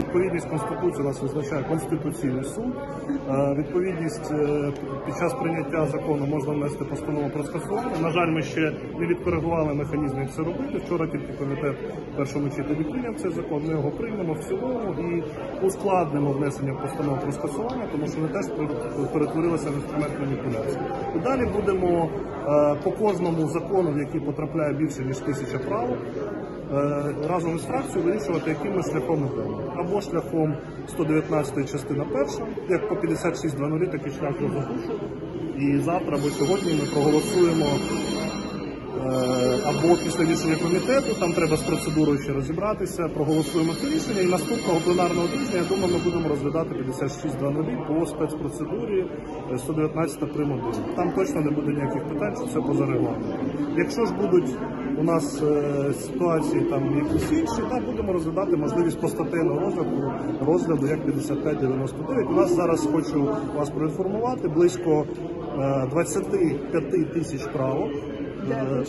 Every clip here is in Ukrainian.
Відповідність Конституції нас визначає Конституційний суд. Е, Відповідність е, під час прийняття закону можна внести постанову про скасування. На жаль, ми ще не відкоригували механізм, як це робити. Вчора тільки комітет в першому читанні прийняв цей закон. Ми його приймемо в цілому і ускладнимо внесення постанов про скасування, тому що вони теж перетворилися в інструмент маніпуляції. І далі будемо по кожному закону, в який потрапляє більше ніж тисяча правок, е, разом із фракцією вирішувати, яким ми шляхом йдемо. Або шляхом 119 частина перша, як по 56.00, такий шлях запушу. І завтра або сьогодні ми проголосуємо е, або після рішення комітету, там треба з процедурою ще розібратися, проголосуємо це рішення. І наступного пленарного тижня, я думаю, ми будемо розглядати 56.00 по спецпроцедурі е, 119 прим. 1. Там точно не буде ніяких питань, що це поза регламентом. Якщо ж будуть у нас е, ситуації там якісь інші, там будемо розглядати можливість постатейного розгляду, розгляду як 5599. У нас зараз хочу вас проінформувати близько е, 25 тисяч правок. Е,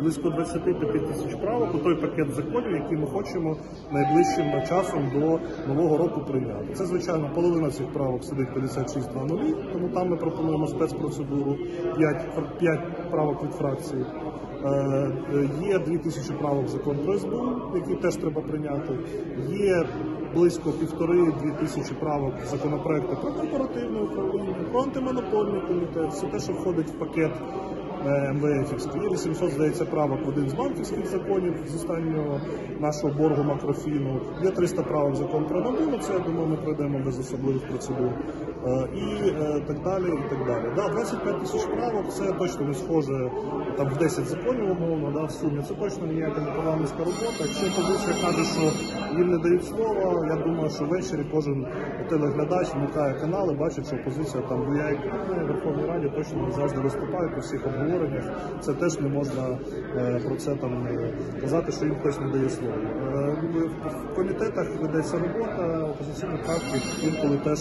Близько 25 тисяч правок у той пакет законів, який ми хочемо найближчим часом до нового року прийняти. Це звичайно половина цих правок сидить 56.00, тому там ми пропонуємо спецпроцедуру 5, 5 правок від фракції. Е, е, Є 2 тисячі правок закон про СБУ, який теж треба прийняти. Є близько півтори-дві тисячі правок законопроекту про корпоративне управління, про антимонопольний комітет, все те, що входить в пакет МВФівський. Є 800, здається, правок в один з банківських законів з останнього нашого боргу макрофіну. Є 300 правок закон про НАБУ, це, я думаю, ми пройдемо без особливих процедур. Е, І е, так далі, і так далі. Да, 25 тисяч правок, це точно не схоже там в 10 законів, умовно, да, в сумі. Це точно ніяка не парламентська робота. Якщо опозиція каже, що їм не дають слова, я думаю, що ввечері кожен телеглядач вмикає канали, бачить, що опозиція там буяє екрани в Верховній Раді, точно не завжди виступають у всіх обговореннях. Це теж не можна е, про це там е, казати, що їм хтось не дає слова. Е, в комітетах ведеться робота, опозиційних партій інколи теж